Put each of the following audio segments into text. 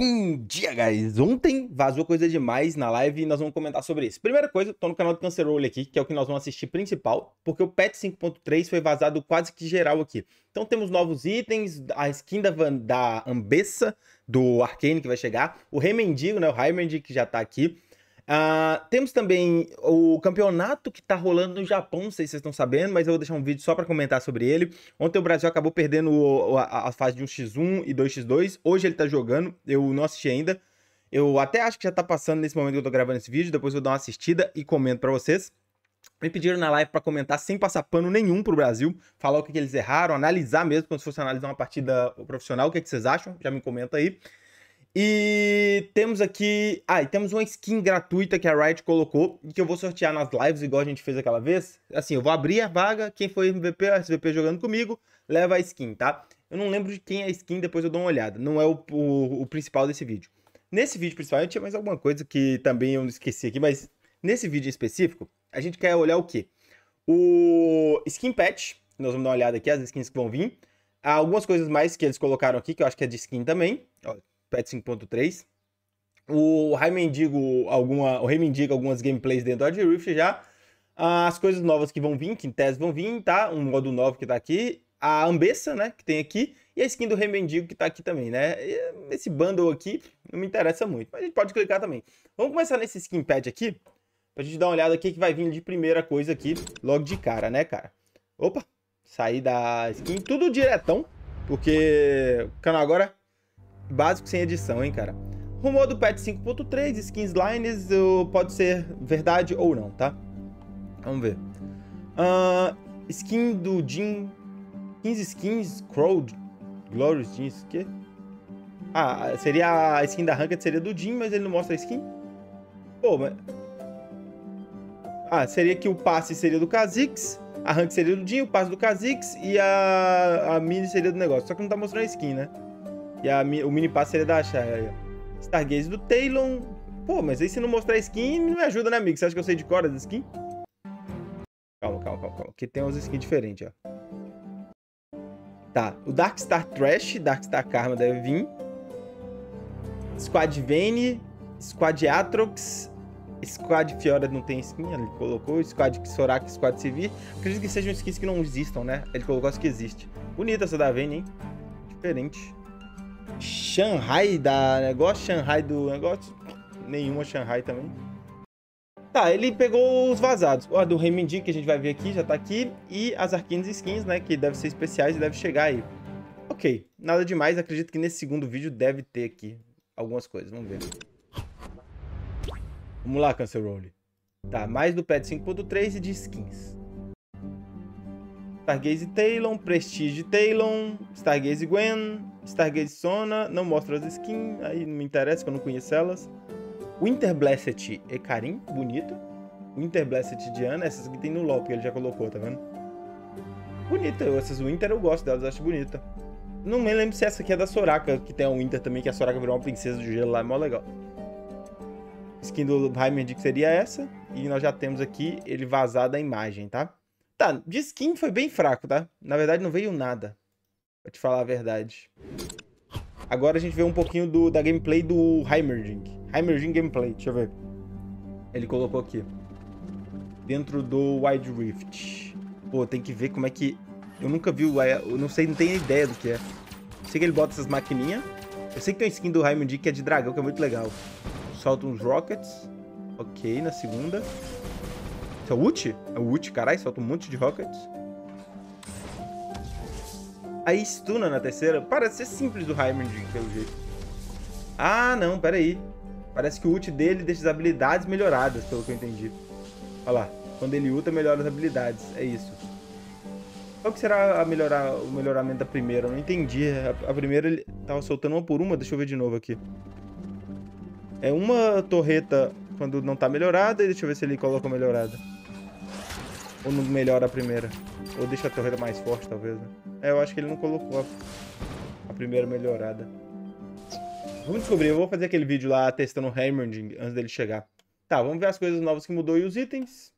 Bom dia, guys! Ontem vazou coisa demais na live e nós vamos comentar sobre isso. Primeira coisa, tô no canal do Cancerole aqui, que é o que nós vamos assistir principal, porque o patch 5.3 foi vazado quase que geral aqui. Então temos novos itens, a skin da, da Ambessa, do Arcane que vai chegar, o Rei Mendigo, né, o Heimendigo que já tá aqui, Uh, temos também o campeonato que tá rolando no Japão, não sei se vocês estão sabendo, mas eu vou deixar um vídeo só para comentar sobre ele. Ontem o Brasil acabou perdendo o, a, fase de 1x1 e 2x2. Hoje ele tá jogando, eu não assisti ainda. Eu até acho que já tá passando nesse momento que eu tô gravando esse vídeo, depois eu vou dar uma assistida e comento para vocês. Me pediram na live para comentar sem passar pano nenhum pro Brasil, falar o que, que, eles erraram, analisar mesmo, como se fosse analisar uma partida profissional, o que, que vocês acham? Já me comenta aí. E temos aqui. Ah, e temos uma skin gratuita que a Riot colocou e que eu vou sortear nas lives, igual a gente fez aquela vez. Assim, eu vou abrir a vaga. Quem foi MVP, SVP jogando comigo, leva a skin, tá? Eu não lembro de quem é a skin, depois eu dou uma olhada. Não é o, o, o principal desse vídeo. Nesse vídeo principal, tinha mais alguma coisa que também eu esqueci aqui, mas nesse vídeo em específico, a gente quer olhar o quê? O skin patch, nós vamos dar uma olhada aqui, as skins que vão vir. Há algumas coisas mais que eles colocaram aqui, que eu acho que é de skin também. Ó, patch 5.3. O Rei Mendigo, alguma, o Rei Mendigo algumas gameplays dentro do Rift já. As coisas novas que vão vir, que em tese vão vir, tá? Um modo novo que tá aqui. A Ambessa, né, que tem aqui. E a skin do Rei Mendigo que tá aqui também, né? Esse bundle aqui não me interessa muito, mas a gente pode clicar também. Vamos começar nesse skin pad aqui, pra gente dar uma olhada aqui que vai vir de primeira coisa aqui, logo de cara, né, cara? Opa, sair da skin, tudo diretão, porque o canal agora básico sem edição, hein, cara. Rumor do patch 5.3, skins lines, pode ser verdade ou não, tá? Vamos ver. Uh, skin do Jin... 15 skins, Crowd, Glorious Jeans, que? Ah, seria a skin da Ranked, seria do Jin, mas ele não mostra a skin? Pô, mas... Ah, seria que o passe seria do Kha'Zix, a Rank seria do Jin, o passe do Kha'Zix e a, a mini seria do negócio. Só que não tá mostrando a skin, né? E a, o mini pass seria da Stargaze do Talon. Pô, mas aí se não mostrar skin, não me ajuda, né, amigo? Você acha que eu sei de cor das skin? Calma, calma, calma, calma. Aqui tem uns skins diferentes, ó. Tá, o Darkstar Trash, Darkstar Karma deve vir. Squad Vayne, Squad Atrox, Squad Fiora não tem skin, ele colocou. Squad Soraka, Squad Civil. Acredito que sejam skins que não existam, né? Ele colocou as que existe. Bonita essa da Vayne, hein? Diferente. Shanghai da negócio, Shanghai do negócio. Nenhuma Shanghai também. Tá, ele pegou os vazados. Ó, do Remendi que a gente vai ver aqui, já tá aqui. E as Arcanes Skins, né, que devem ser especiais e deve chegar aí. Ok, nada demais. Acredito que nesse segundo vídeo deve ter aqui algumas coisas. Vamos ver. Vamos lá, Cancel Roll. Tá, mais do pad 5.3 e de skins. Stargaze Talon, Prestige Talon, Stargaze Gwen, Stargaze Sona, não mostra as skins, aí não me interessa, que eu não conheço elas. Winter Blessed Karim, bonita. Winter Blessed Diana, essas aqui tem no LoL, que ele já colocou, tá vendo? Bonita, essas Winter eu gosto delas, acho bonita. Não me lembro se essa aqui é da Soraka, que tem a Winter também, que a Soraka virou uma princesa do gelo lá, é mó legal. Skin do Heimerdick seria essa, e nós já temos aqui ele vazado a imagem, tá? Tá, de skin foi bem fraco, tá? Na verdade não veio nada. Pra te falar a verdade. Agora a gente vê um pouquinho do, da gameplay do Heimerdinger. Heimerdinger gameplay, deixa eu ver. Ele colocou aqui. Dentro do Wide Rift. Pô, tem que ver como é que... Eu nunca vi o... Eu não sei, não tenho ideia do que é. sei que ele bota essas maquininhas. Eu sei que tem uma skin do Heimerdinger que é de dragão, que é muito legal. Solta uns rockets. Ok, na segunda. Isso é ult? É ult, caralho, solta um monte de rockets. Aí stuna na terceira. Parece ser simples do Heimerdinger, pelo jeito. Ah, não, pera aí. Parece que o ult dele deixa as habilidades melhoradas, pelo que eu entendi. Olha lá. Quando ele ulta, melhora as habilidades. É isso. Qual que será a melhorar, o melhoramento da primeira? Eu não entendi. A, a primeira ele tava soltando uma por uma. Deixa eu ver de novo aqui. É uma torreta quando não tá melhorada. E deixa eu ver se ele coloca melhorada. Ou não melhora a primeira? Ou deixa a torreta mais forte, talvez, né? É, eu acho que ele não colocou a, a primeira melhorada. Vamos descobrir. Eu vou fazer aquele vídeo lá testando o Hammering antes dele chegar. Tá, vamos ver as coisas novas que mudou e os itens.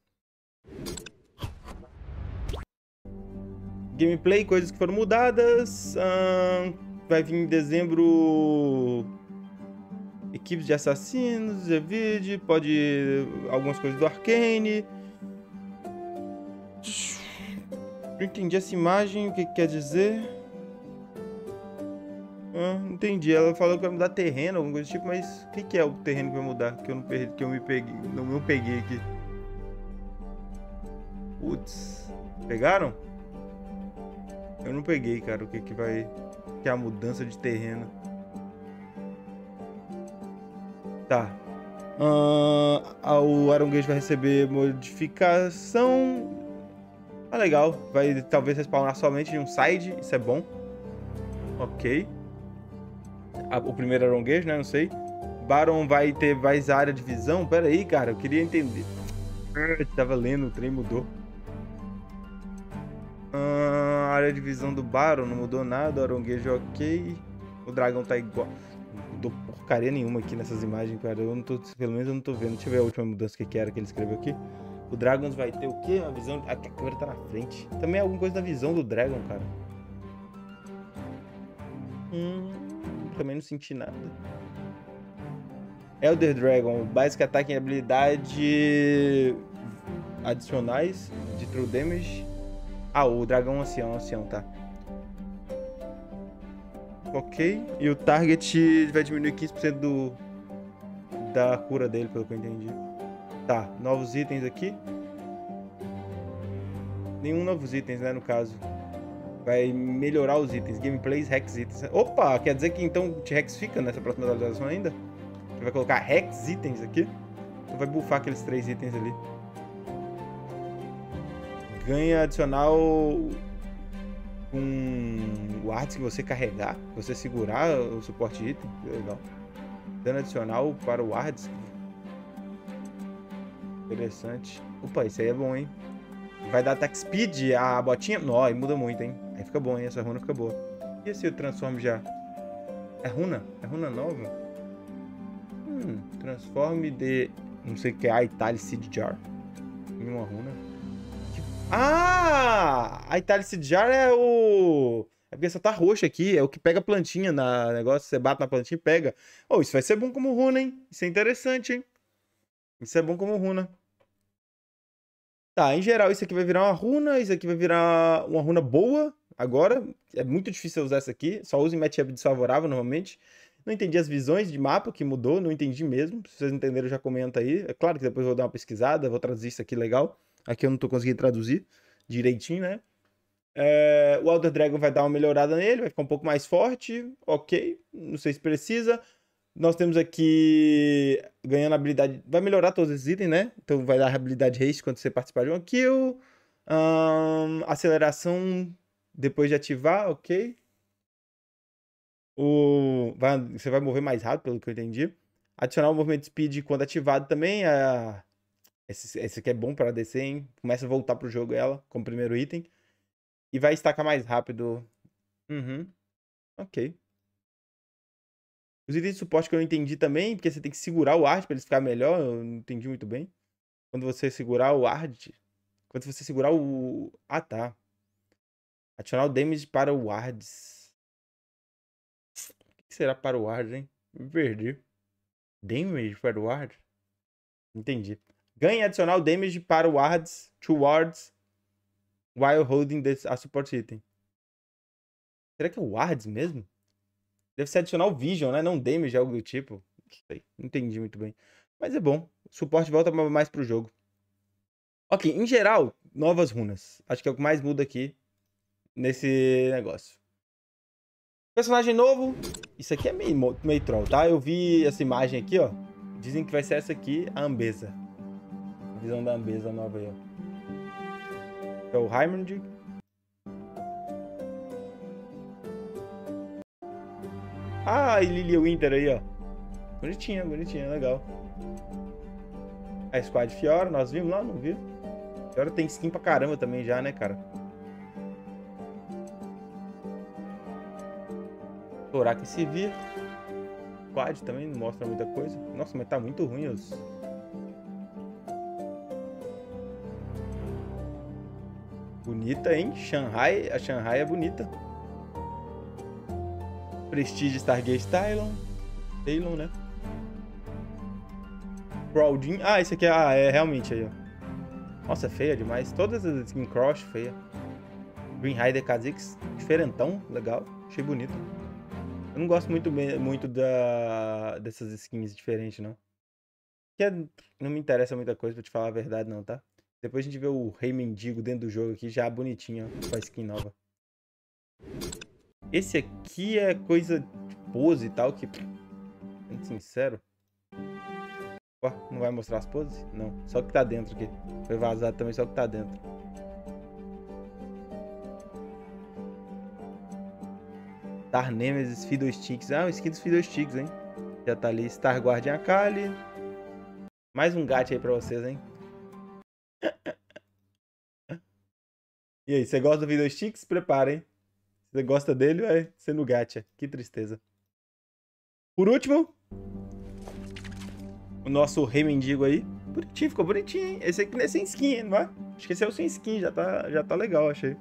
Gameplay, coisas que foram mudadas. vai vir em dezembro... equipes de assassinos, Evide, pode algumas coisas do Arcane. Não entendi essa imagem, o que, que quer dizer. Ah, entendi. Ela falou que vai mudar terreno, alguma coisa do tipo, mas o que, que é o terreno que vai mudar? Que eu não, que eu me peguei, não, peguei aqui. Putz. Pegaram? Eu não peguei, cara, o que que vai... Que é a mudança de terreno. Tá. Uh, o Aronguejo vai receber modificação. Ah, legal. Vai talvez respawnar somente de um side. Isso é bom. Ok. Ah, o primeiro Aronguejo, né? Não sei. Baron vai ter mais área de visão? Pera aí, cara. Eu queria entender. Eu tava lendo, o trem mudou. Uh, a área de visão do Baron não mudou nada. O Aronguejo ok. O dragão tá igual. Não mudou porcaria nenhuma aqui nessas imagens, cara. Eu não tô, pelo menos eu não tô vendo. Deixa eu ver a última mudança que, que era que ele escreveu aqui. O Dragons vai ter o quê? Uma visão. Aqui a câmera tá na frente. Também é alguma coisa da visão do Dragon, cara. Hum, também não senti nada. Elder Dragon, básico ataque e habilidade adicionais de True Damage ah, o dragão ancião, ancião, tá. Ok. E o target vai diminuir 15% do, da cura dele, pelo que eu entendi. Tá, novos itens aqui. Nenhum novos itens, né, no caso. Vai melhorar os itens. Gameplays, Rex itens. Opa, quer dizer que então o T-Rex fica nessa próxima atualização ainda? Vai colocar Rex itens aqui? Ou vai buffar aqueles três itens ali? ganha adicional com guardas que você carregar, você segurar o suporte item. Legal. Dano adicional para o wards. Interessante. Opa, isso aí é bom, hein? Vai dar attack speed a botinha? Não, aí muda muito, hein? Aí fica bom, hein? Essa runa fica boa. E se eu transforme já? É runa? É runa nova? Hum, transforme de... Não sei o que é, Italic Seed Jar. Em uma runa. Ah! A Italic Jar é o. É porque essa tá roxa aqui, é o que pega a plantinha na negócio, você bate na plantinha e pega. Oh, isso vai ser bom como runa, hein? Isso é interessante, hein? Isso é bom como runa. Tá, em geral, isso aqui vai virar uma runa, isso aqui vai virar uma runa boa agora. É muito difícil usar essa aqui, só uso em matchup desfavorável normalmente. Não entendi as visões de mapa que mudou, não entendi mesmo. Se vocês entenderam, já comenta aí. É claro que depois eu vou dar uma pesquisada, vou traduzir isso aqui legal. Aqui eu não tô conseguindo traduzir direitinho, né? É, o Elder Dragon vai dar uma melhorada nele, vai ficar um pouco mais forte, ok. Não sei se precisa. Nós temos aqui ganhando habilidade. Vai melhorar todos esses itens, né? Então vai dar habilidade haste quando você participar de uma kill. Um, aceleração depois de ativar, ok. O, vai, você vai mover mais rápido, pelo que eu entendi. Adicionar o movimento speed quando ativado também. A, esse, esse aqui é bom para descer, hein? Começa a voltar pro jogo ela, como primeiro item. E vai estacar mais rápido. Uhum. Ok. Os itens de suporte que eu não entendi também, porque você tem que segurar o art para ele ficar melhor, eu não entendi muito bem. Quando você segurar o art. Quando você segurar o. Ah, tá. Adicionar o damage para o wards. O que será para o ward, hein? Me perdi. Damage para o ward? Entendi. Ganhe adicional damage para wards, to wards, while holding this, a support item. Será que é wards mesmo? Deve ser adicional vision, né? Não damage, algo do tipo. Não sei, não entendi muito bem. Mas é bom. O suporte volta mais pro jogo. Ok, em geral, novas runas. Acho que é o que mais muda aqui nesse negócio. Personagem novo. Isso aqui é meio, meio troll, tá? Eu vi essa imagem aqui, ó. Dizem que vai ser essa aqui, a Ambesa. Visão da mesa nova aí, ó. É o Heimendig. Ah, Lilia Winter aí, ó. Bonitinha, bonitinha, legal. A Squad Fiora, nós vimos lá, não viu? Fiora tem skin pra caramba também já, né, cara? Soraka e vir. Squad também não mostra muita coisa. Nossa, mas tá muito ruim os, Bonita, hein? Shanghai. A Shanghai é bonita. Prestige Stargate Tylon. Tylon, né? Crowdin. Ah, esse aqui é, ah, é realmente aí, ó. Nossa, é feia demais. Todas as skins Cross, feia. Green Rider Kha'Zix, diferentão, legal. Achei bonito. Eu não gosto muito, muito da, dessas skins diferentes, não. Que é, não me interessa muita coisa, pra te falar a verdade, não, tá? Depois a gente vê o Rei Mendigo dentro do jogo aqui, já bonitinho, ó, com a skin nova. Esse aqui é coisa de pose e tal, que... Sendo sincero... Ué, não vai mostrar as poses? Não, só que tá dentro aqui. Foi vazado também, só que tá dentro. Star Nemesis Fiddlesticks. Ah, o skin dos Fiddlesticks, hein? Já tá ali. Star Guardian Akali. Mais um gato aí pra vocês, hein? e aí, você gosta do Fiddlesticks? Prepara, hein? Você gosta dele, vai ser no gacha. Que tristeza. Por último, o nosso rei mendigo aí. Bonitinho, ficou bonitinho, hein? Esse aqui não é sem skin, não é? Acho que esse é o sem skin, já tá, já tá legal, achei.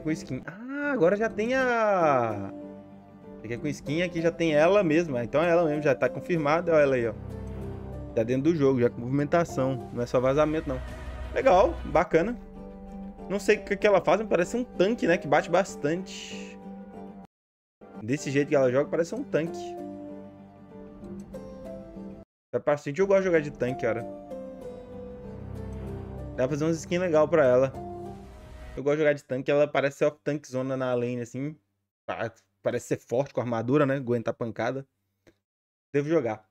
Com skin? Ah, agora já tem a... Você quer com skin aqui, já tem ela mesma. Então ela mesmo já tá confirmada. Olha ela aí, ó. Já dentro do jogo, já com movimentação. Não é só vazamento, não. Legal, bacana. Não sei o que, que ela faz, mas parece um tanque, né? Que bate bastante. Desse jeito que ela joga, parece um tanque. É bastante. Eu gosto de jogar de tanque, cara. Dá pra fazer umas skins legais pra ela. Eu gosto de jogar de tanque, ela parece ser off-tank zona na lane, assim. Parece ser forte com armadura, né? Aguentar pancada. Devo jogar.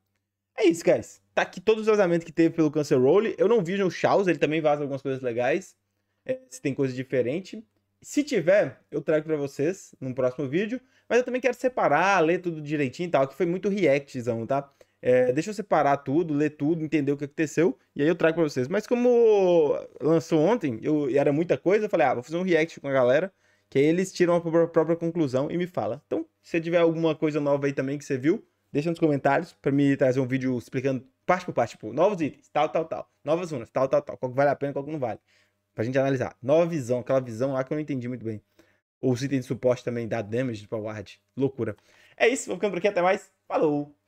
É isso, guys. Tá aqui todos os vazamentos que teve pelo Cancer Roll. Eu não vi no Chaos, ele também vaza algumas coisas legais. É, se tem coisa diferente. Se tiver, eu trago para vocês num próximo vídeo. Mas eu também quero separar, ler tudo direitinho e tal, que foi muito reactzão, tá? É, deixa eu separar tudo, ler tudo, entender o que aconteceu, e aí eu trago pra vocês. Mas como lançou ontem, eu, e era muita coisa, eu falei, ah, vou fazer um react com a galera, que aí eles tiram a própria conclusão e me fala. Então, se tiver alguma coisa nova aí também que você viu, deixa nos comentários para me trazer um vídeo explicando parte por parte, tipo, novos itens, tal, tal, tal, novas runas, tal, tal, tal, qual que vale a pena, qual que não vale. Pra gente analisar. Nova visão, aquela visão lá que eu não entendi muito bem. Ou os itens de suporte também dá damage pra ward. Loucura. É isso, vou ficando por aqui, até mais. Falou!